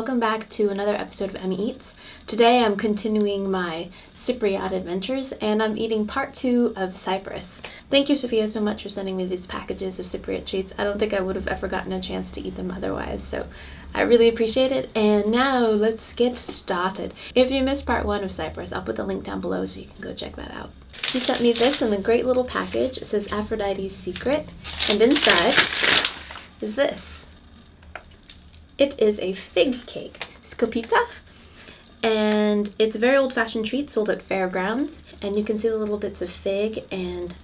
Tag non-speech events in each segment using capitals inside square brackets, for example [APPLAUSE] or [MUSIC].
welcome back to another episode of Emmy Eats. Today I'm continuing my Cypriot adventures and I'm eating part two of Cyprus. Thank you, Sophia, so much for sending me these packages of Cypriot treats. I don't think I would have ever gotten a chance to eat them otherwise, so I really appreciate it. And now let's get started. If you missed part one of Cyprus, I'll put the link down below so you can go check that out. She sent me this in a great little package. It says Aphrodite's Secret, and inside is this. It is a fig cake, scopita, and it's a very old-fashioned treat sold at fairgrounds. And you can see the little bits of fig and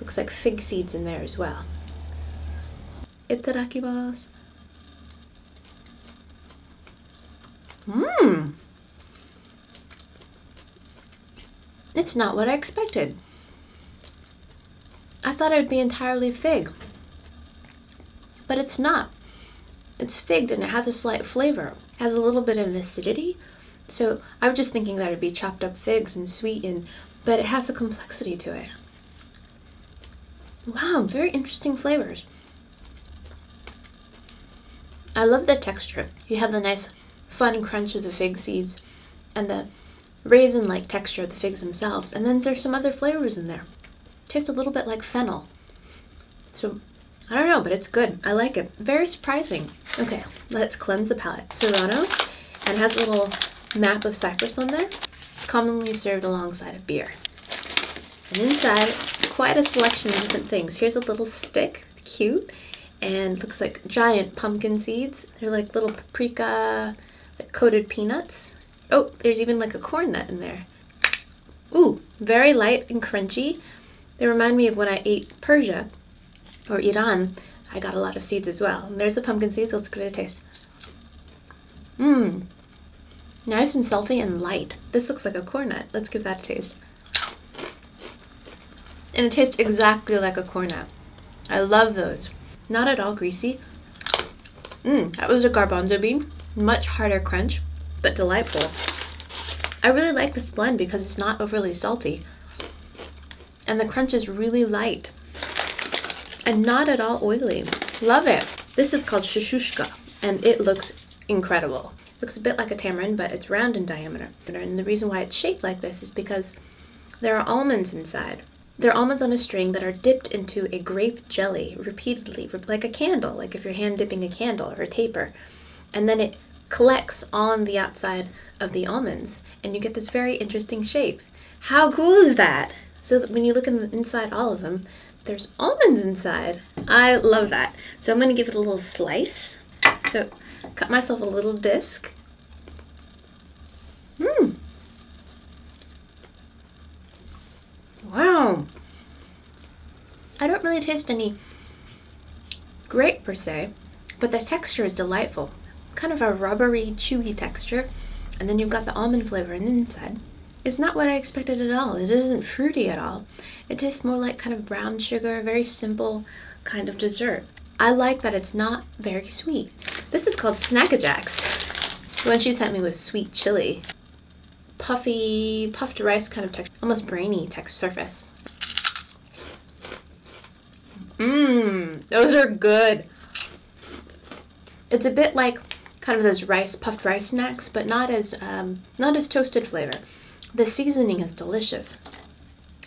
looks like fig seeds in there as well. Itadakimasu. Mmm. It's not what I expected. I thought it would be entirely fig, but it's not. It's figged and it has a slight flavor. It has a little bit of acidity. So I was just thinking that it'd be chopped up figs and sweetened, but it has a complexity to it. Wow, very interesting flavors. I love the texture. You have the nice fun crunch of the fig seeds and the raisin-like texture of the figs themselves. And then there's some other flavors in there. Tastes a little bit like fennel. So I don't know, but it's good. I like it. Very surprising. Okay, let's cleanse the palate. Serrano, and has a little map of Cyprus on there. It's commonly served alongside of beer. And inside, quite a selection of different things. Here's a little stick, cute, and looks like giant pumpkin seeds. They're like little paprika like coated peanuts. Oh, there's even like a corn nut in there. Ooh, very light and crunchy. They remind me of when I ate Persia or Iran, I got a lot of seeds as well. There's the pumpkin seeds. Let's give it a taste. Mmm. Nice and salty and light. This looks like a corn nut. Let's give that a taste. And it tastes exactly like a corn nut. I love those. Not at all greasy. Mmm, that was a garbanzo bean. Much harder crunch, but delightful. I really like this blend because it's not overly salty. And the crunch is really light and not at all oily. Love it. This is called Shishushka and it looks incredible. Looks a bit like a tamarind, but it's round in diameter. And the reason why it's shaped like this is because there are almonds inside. They're almonds on a string that are dipped into a grape jelly repeatedly, like a candle, like if you're hand dipping a candle or a taper. And then it collects on the outside of the almonds, and you get this very interesting shape. How cool is that? So that when you look in the, inside all of them, there's almonds inside. I love that. So I'm gonna give it a little slice. So cut myself a little disc. Mmm. Wow. I don't really taste any grape per se, but the texture is delightful. Kind of a rubbery, chewy texture. And then you've got the almond flavor in the inside. It's not what I expected at all. It isn't fruity at all. It tastes more like kind of brown sugar, very simple kind of dessert. I like that it's not very sweet. This is called Snack a Jacks. The one she sent me was sweet chili. Puffy, puffed rice kind of texture, almost brainy text surface. Mmm, those are good. It's a bit like kind of those rice, puffed rice snacks, but not as, um, not as toasted flavor. The seasoning is delicious.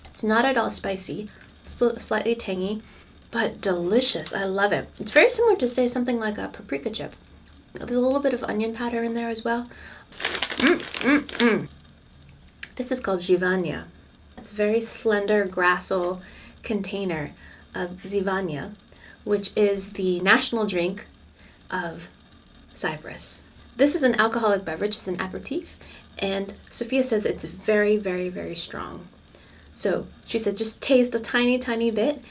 It's not at all spicy, slightly tangy, but delicious. I love it. It's very similar to say something like a paprika chip. There's a little bit of onion powder in there as well. Mm, mm, mm. This is called Zivania. It's a very slender grassel container of Zivania, which is the national drink of Cyprus. This is an alcoholic beverage, it's an aperitif, and Sophia says it's very, very, very strong. So she said just taste a tiny, tiny bit,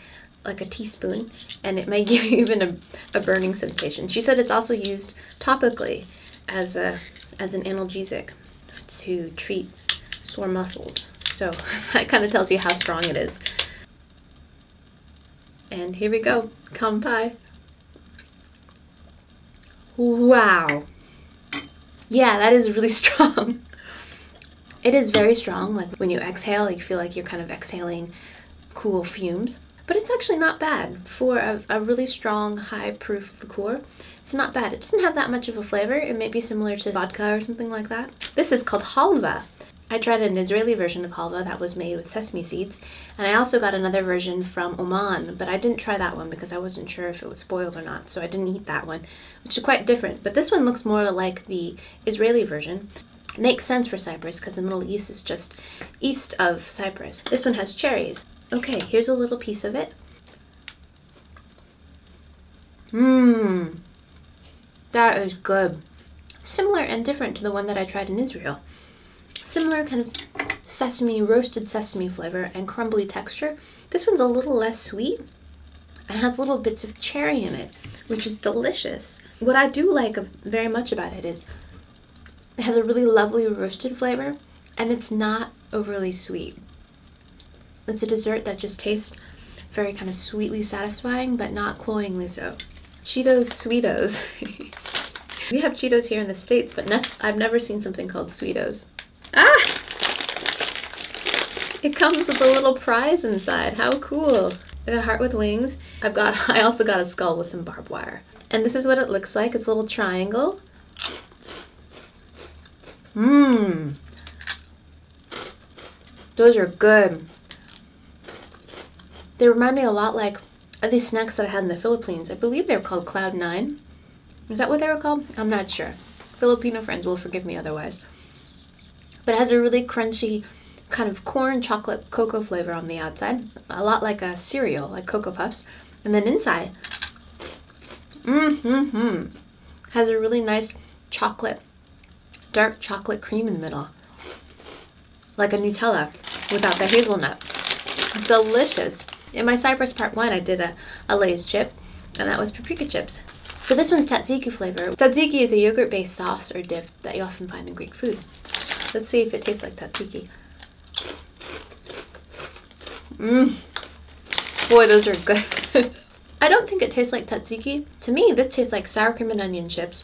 like a teaspoon, and it may [LAUGHS] give you even a, a burning sensation. She said it's also used topically as a as an analgesic to treat sore muscles. So [LAUGHS] that kind of tells you how strong it is. And here we go, kampai. Wow. Yeah, that is really [LAUGHS] strong. It is very strong, like when you exhale, you feel like you're kind of exhaling cool fumes. but it's actually not bad for a, a really strong, high proof liqueur. It's not bad. It doesn't have that much of a flavor. It may be similar to vodka or something like that. This is called halva. I tried an Israeli version of halva that was made with sesame seeds, and I also got another version from Oman, but I didn't try that one because I wasn't sure if it was spoiled or not, so I didn't eat that one, which is quite different. But this one looks more like the Israeli version. It makes sense for Cyprus because the Middle East is just east of Cyprus. This one has cherries. Okay, here's a little piece of it. Mmm, that is good. Similar and different to the one that I tried in Israel. Similar kind of sesame, roasted sesame flavor and crumbly texture. This one's a little less sweet and has little bits of cherry in it, which is delicious. What I do like very much about it is it has a really lovely roasted flavor and it's not overly sweet. It's a dessert that just tastes very kind of sweetly satisfying, but not cloyingly so. Cheetos Sweetos. [LAUGHS] we have Cheetos here in the States, but I've never seen something called Sweetos. Ah! It comes with a little prize inside. How cool. I got a heart with wings. I've got, [LAUGHS] I also got a skull with some barbed wire. And this is what it looks like. It's a little triangle. Mmm. Those are good. They remind me a lot like of these snacks that I had in the Philippines. I believe they were called Cloud Nine. Is that what they were called? I'm not sure. Filipino friends will forgive me otherwise but it has a really crunchy kind of corn chocolate cocoa flavor on the outside, a lot like a cereal, like Cocoa Puffs. And then inside, mm-hmm, has a really nice chocolate, dark chocolate cream in the middle, like a Nutella without the hazelnut. Delicious. In my Cyprus Part 1, I did a, a Lay's chip, and that was paprika chips. So this one's tzatziki flavor. Tzatziki is a yogurt-based sauce or dip that you often find in Greek food. Let's see if it tastes like tzatziki. Mmm. Boy, those are good. [LAUGHS] I don't think it tastes like tzatziki. To me, this tastes like sour cream and onion chips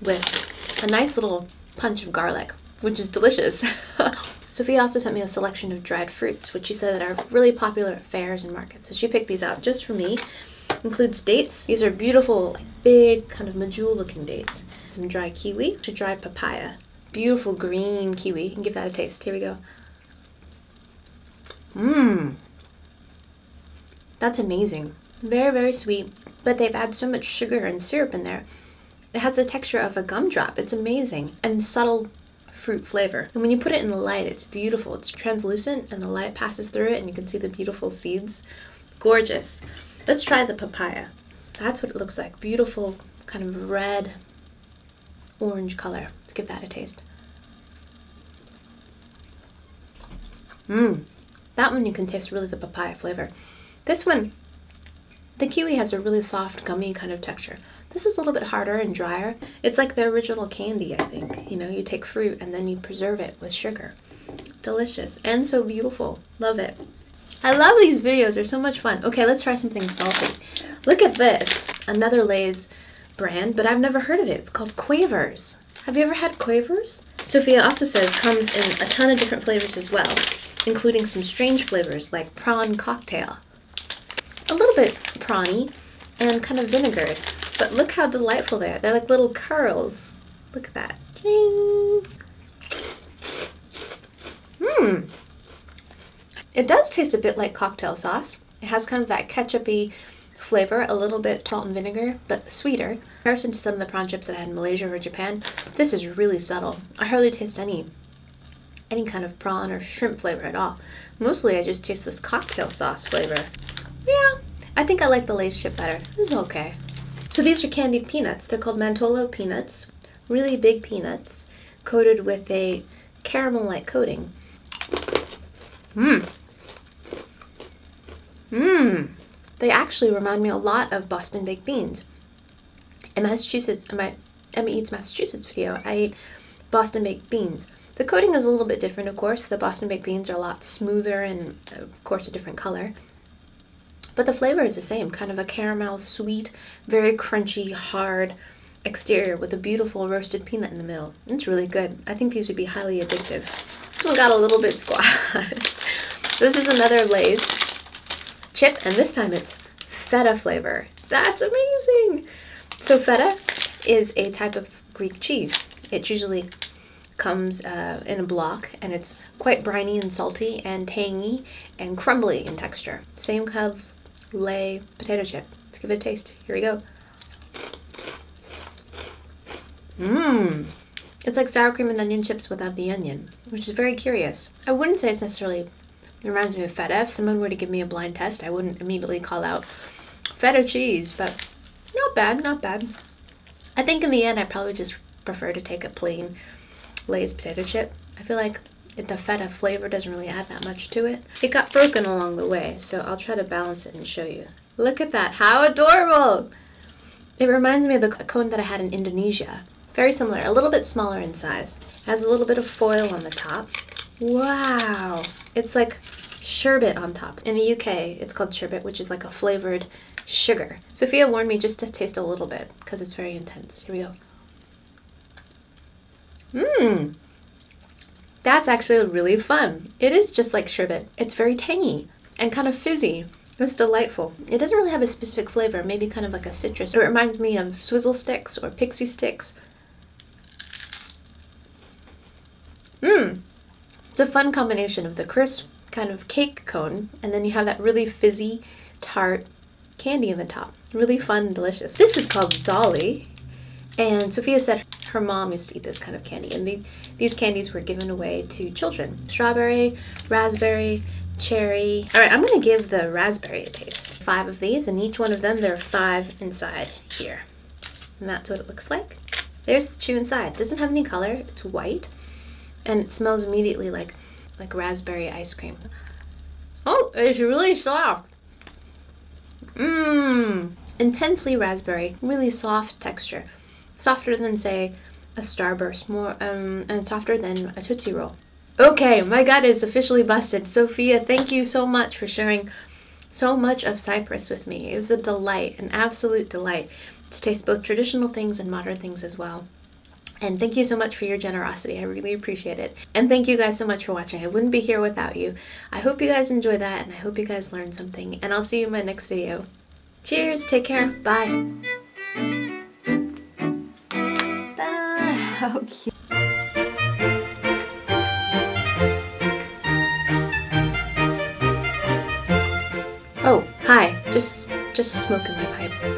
with a nice little punch of garlic, which is delicious. [LAUGHS] Sophia also sent me a selection of dried fruits, which she said that are really popular at fairs and markets. So she picked these out just for me. Includes dates. These are beautiful, like big, kind of medjool looking dates. Some dry kiwi, to dried papaya, beautiful green kiwi. And give that a taste. Here we go. Mmm. That's amazing. Very, very sweet. But they've added so much sugar and syrup in there. It has the texture of a gumdrop. It's amazing. And subtle fruit flavor. And when you put it in the light, it's beautiful. It's translucent and the light passes through it and you can see the beautiful seeds. Gorgeous. Let's try the papaya. That's what it looks like. Beautiful kind of red orange color give that a taste. Mmm. That one you can taste really the papaya flavor. This one, the kiwi has a really soft, gummy kind of texture. This is a little bit harder and drier. It's like the original candy, I think. You know, you take fruit and then you preserve it with sugar. Delicious and so beautiful. Love it. I love these videos. They're so much fun. Okay, let's try something salty. Look at this. Another Lay's brand, but I've never heard of it. It's called Quavers. Have you ever had Quavers? Sophia also says comes in a ton of different flavors as well, including some strange flavors like prawn cocktail. A little bit prawny and kind of vinegared, but look how delightful they are. They're like little curls. Look at that. Mmm. It does taste a bit like cocktail sauce. It has kind of that ketchupy flavor, a little bit salt and vinegar, but sweeter. In comparison to some of the prawn chips that I had in Malaysia or Japan, this is really subtle. I hardly taste any any kind of prawn or shrimp flavor at all. Mostly I just taste this cocktail sauce flavor. Yeah, I think I like the Lay's chip better. This is okay. So these are candied peanuts. They're called Mantola peanuts. Really big peanuts coated with a caramel-like coating. Mmm. Mmm. They actually remind me a lot of Boston baked beans. In Massachusetts, in my Emmy Eats Massachusetts video, I ate Boston baked beans. The coating is a little bit different, of course. The Boston baked beans are a lot smoother and, of course, a different color. But the flavor is the same, kind of a caramel, sweet, very crunchy, hard exterior with a beautiful roasted peanut in the middle. It's really good. I think these would be highly addictive. This one got a little bit squashed. [LAUGHS] this is another Lay's chip, and this time it's feta flavor. That's amazing! So feta is a type of Greek cheese. It's usually comes uh, in a block and it's quite briny and salty and tangy and crumbly in texture. Same kind of lay potato chip. Let's give it a taste. Here we go. Mmm. It's like sour cream and onion chips without the onion, which is very curious. I wouldn't say it's necessarily, it reminds me of feta. If someone were to give me a blind test, I wouldn't immediately call out feta cheese, but not bad, not bad. I think in the end, I probably just prefer to take a plain Lay's potato chip. I feel like the feta flavor doesn't really add that much to it. It got broken along the way, so I'll try to balance it and show you. Look at that, how adorable! It reminds me of the cone that I had in Indonesia. Very similar, a little bit smaller in size. It has a little bit of foil on the top. Wow! It's like sherbet on top. In the UK, it's called sherbet, which is like a flavored sugar. Sophia warned me just to taste a little bit because it's very intense. Here we go. Mmm. That's actually really fun. It is just like sherbet. It's very tangy and kind of fizzy. It's delightful. It doesn't really have a specific flavor, maybe kind of like a citrus. It reminds me of swizzle sticks or Pixy Stix. Mmm. It's a fun combination of the crisp kind of cake cone and then you have that really fizzy, tart candy in the top. Really fun and delicious. This is called Dolly and Sophia said her mom used to eat this kind of candy, and the, these candies were given away to children. Strawberry, raspberry, cherry. All right, I'm gonna give the raspberry a taste. Five of these, and each one of them, there are five inside here. And that's what it looks like. There's the chew inside. It doesn't have any color, it's white, and it smells immediately like, like raspberry ice cream. Oh, it's really soft. Mmm, intensely raspberry, really soft texture softer than say a Starburst, more um, and softer than a Tootsie Roll. Okay, my gut is officially busted. Sophia, thank you so much for sharing so much of Cyprus with me. It was a delight, an absolute delight to taste both traditional things and modern things as well. And thank you so much for your generosity. I really appreciate it. And thank you guys so much for watching. I wouldn't be here without you. I hope you guys enjoy that and I hope you guys learned something. And I'll see you in my next video. Cheers, take care, bye. Cute. Oh, hi. Just just smoking my pipe.